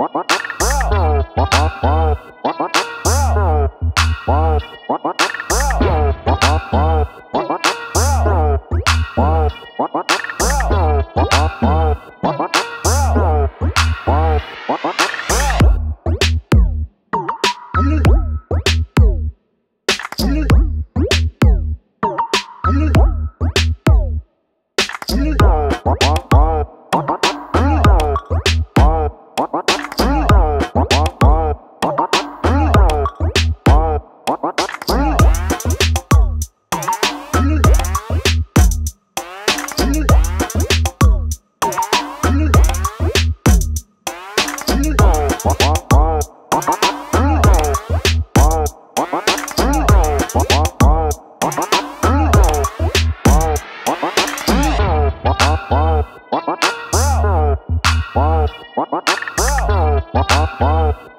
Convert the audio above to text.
Bye. Wow.